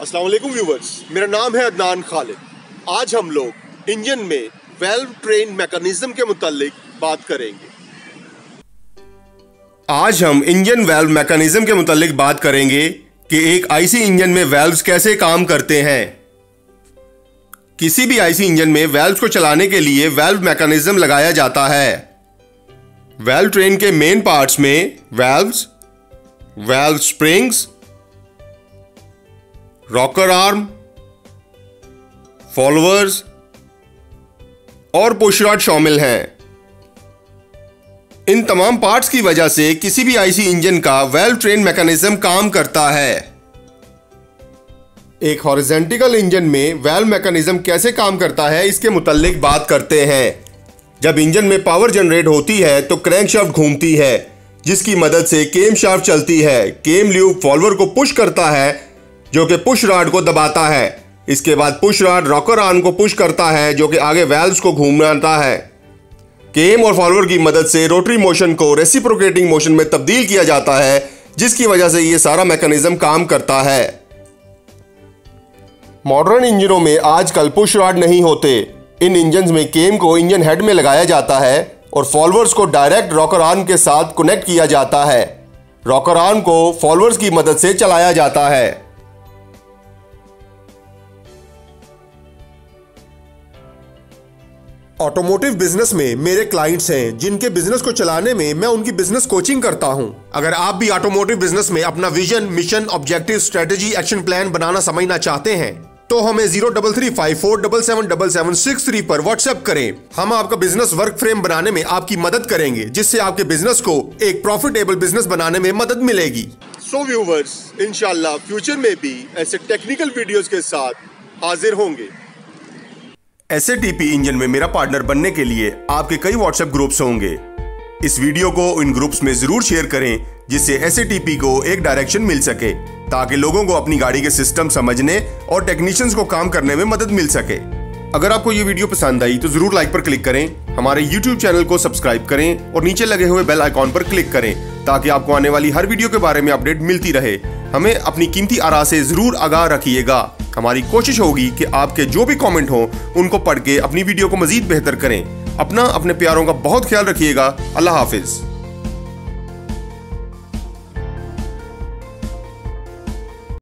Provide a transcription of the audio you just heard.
अस्सलाम वालेकुम व्यूवर्स, मेरा नाम है अदनान खालिद। आज हम लोग इंजन में वेल्व ट्रेन मैकेनिज्म के मुतालिक बात करेंगे। आज हम इंजन वेल्व मैकेनिज्म के मुतालिक बात करेंगे कि एक आईसी इंजन में वेल्व्स कैसे काम करते हैं। किसी भी आईसी इंजन में वेल्व्स को चलाने के लिए वेल्व मैकेनिज्म लगाया जाता है। वेल्व ट्रेन के मेन पार्ट्स में valves valve springs rocker arm followers और पुशरॉड शामिल हैं। इन तमाम पार्ट्स की वजह से किसी भी आईसी इंजन का वेल ट्रेन मैकेनिज्म काम करता है। एक हॉरिजेंटिकल इंजन में वेल मैकेनिज्म कैसे काम करता है, इसके मुतल्लिक बात करते हैं। जब इंजन में पावर जनरेट होती है तो क्रैंकशाफ्ट घूमती है, जिसकी मदद से केम शाफ्ट चलती है। केम ल्यूब फॉलोअर को पुश करता है जो कि पुश रॉड को दबाता है। इसके बाद पुश रॉड रॉकर आर्म को पुश करता है, जो कि आगे वेल्व्स को घूमता है। केम और फॉलोअर की मदद से रोटरी मोशन को रेसिप्रोकेटिंग मोशन में तब्दील किया जाता है, जिसकी वजह से यह सारा मैकेनिज्म काम करता है। मॉडर्न इंजनों में आजकल पुश रॉड नहीं होते। इन इंजन में केम को इंजन हेड में लगाया जाता है और फॉलोअर्स को डायरेक्ट रॉकर आर्म के साथ कनेक्ट किया जाता है। रॉकर आर्म को फॉलोअर्स की मदद से चलाया जाता है। ऑटोमोटिव बिज़नेस में मेरे क्लाइंट्स हैं, जिनके बिज़नेस को चलाने में मैं उनकी बिज़नेस कोचिंग करता हूँ। अगर आप भी ऑटोमोटिव बिज़नेस में अपना vision mission objective strategy action plan बनाना समझना चाहते हैं तो हमें zero double three five four double seven double seven six three पर व्हाट्सएप करें। हम आपका बिज़नेस वर्क फ्रेम बनाने में आपकी मदद करेंगे, जिससे आपके बिज़नेस को एक प्रॉफिटेबल बिज़नेस बनाने में मदद मिलेगी। सो व्यूवर्स इनशाला फ्यूचर में भी ऐसे टेक्निकल वीडियोस के साथ हाजिर होंगे। एस इंजन में मेरा पार्टनर बनने के लिए आपके कई व्हाट्सएप ग्रुप्स होंगे। इस वीडियो को इन ग्रुप्स में ज़रूर शेयर करें, जिससे एस को एक डायरेक्शन मिल सके, ताकि लोगों को अपनी गाड़ी के सिस्टम समझने और टेक्नीशियंस को काम करने में मदद मिल सके। अगर आपको ये वीडियो पसंद आई तो ज़रूर लाइक पर क्लिक करें, हमारे यूट्यूब चैनल को सब्सक्राइब करें और नीचे लगे हुए बेल आइकॉन पर क्लिक करें, ताकि आपको आने वाली हर वीडियो के बारे में अपडेट मिलती रहे। हमें अपनी कीमती आरा से ज़रूर आगाह रखिएगा। हमारी कोशिश होगी कि आपके जो भी कमेंट हो, उनको पढ़ के अपनी वीडियो को मजीद बेहतर करें। अपना, अपने प्यारों का बहुत ख्याल रखिएगा। अल्लाह हाफिज़।